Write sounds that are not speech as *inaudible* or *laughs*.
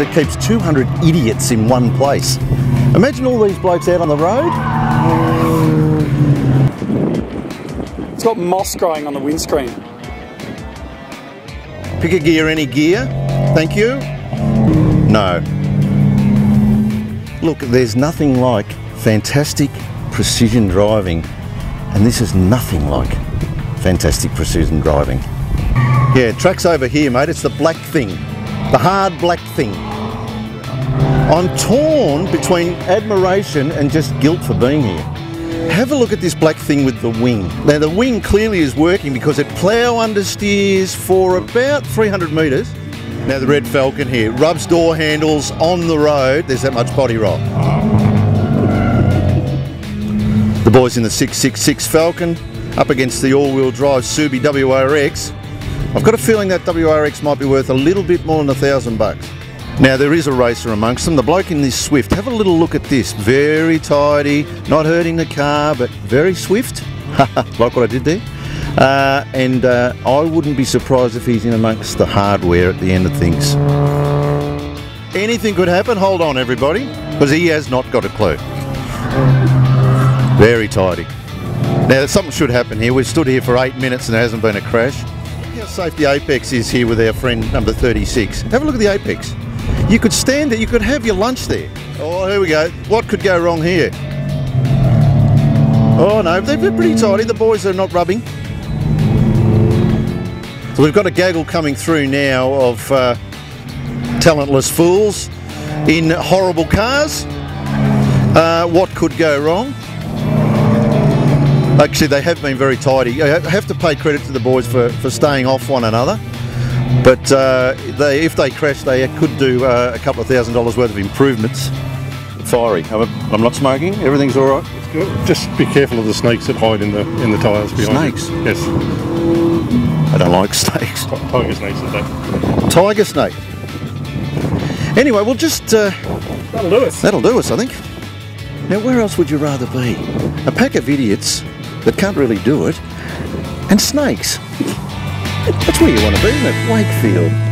it keeps 200 idiots in one place. Imagine all these blokes out on the road. It's got moss growing on the windscreen. Pick a gear, any gear. Thank you. No. Look, there's nothing like fantastic precision driving, and this is nothing like fantastic precision driving. Yeah, track's over here, mate. It's the black thing, the hard black thing. I'm torn between admiration and just guilt for being here. Have a look at this black thing with the wing. Now the wing clearly is working because it plough understeers for about 300 metres. Now the Red Falcon here, rubs door handles on the road, there's that much body roll. The boys in the 666 Falcon up against the all-wheel drive Subi WRX. I've got a feeling that WRX might be worth a little bit more than a thousand bucks. Now there is a racer amongst them. The bloke in this Swift, have a little look at this. Very tidy, not hurting the car, but very swift. *laughs* like what I did there. Uh, and uh, I wouldn't be surprised if he's in amongst the hardware at the end of things. Anything could happen. Hold on, everybody, because he has not got a clue. Very tidy. Now, something should happen here. We've stood here for eight minutes and there hasn't been a crash. Look how safe the Apex is here with our friend number 36. Have a look at the Apex. You could stand there, you could have your lunch there. Oh, here we go. What could go wrong here? Oh no, they're pretty tidy. The boys are not rubbing. So we've got a gaggle coming through now of uh, talentless fools in horrible cars. Uh, what could go wrong? Actually, they have been very tidy. I have to pay credit to the boys for, for staying off one another. But uh, they, if they crash, they could do uh, a couple of thousand dollars worth of improvements. Fiery. I'm, I'm not smoking. Everything's all right. Good. Just be careful of the snakes that hide in the in the tyres behind Snakes? you. Yes, I don't like snakes. Ti- tiger snakes at that. Tiger snake. Anyway, we'll just uh, That'll do us. that'll do us, I think. Now, where else would you rather be? A pack of idiots that can't really do it, and snakes. That's where you want to be, isn't it? Wakefield.